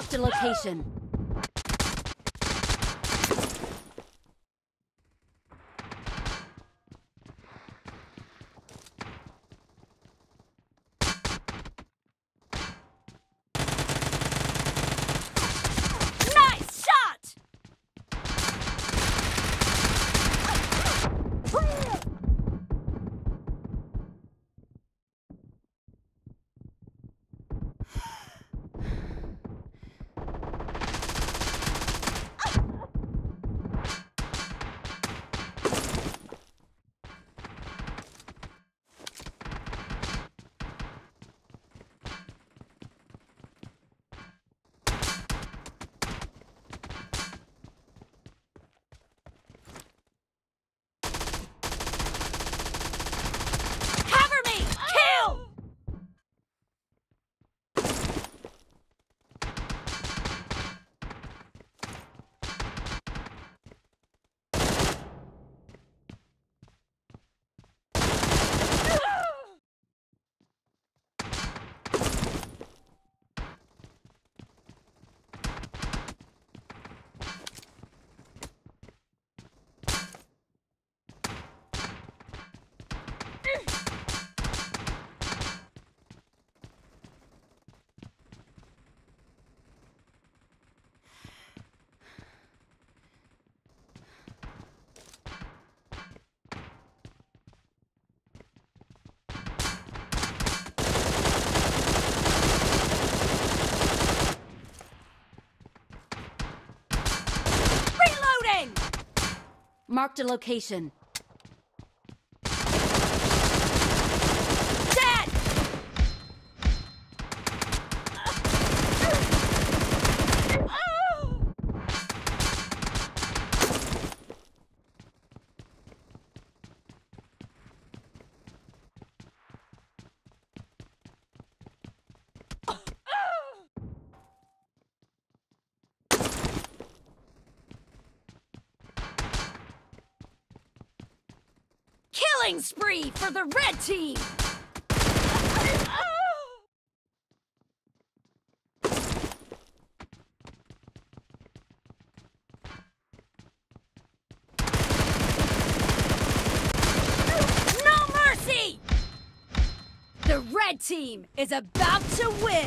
Marked a location. Marked a location. Killing spree for the red team! No mercy! The red team is about to win!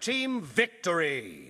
team victory!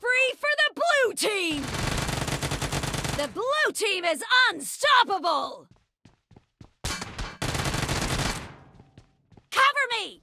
spree for the blue team! The blue team is unstoppable! Cover me!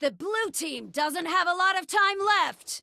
The blue team doesn't have a lot of time left.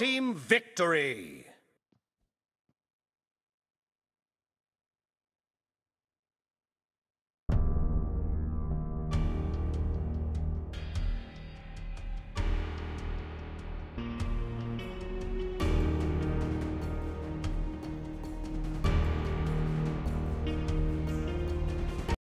Team victory.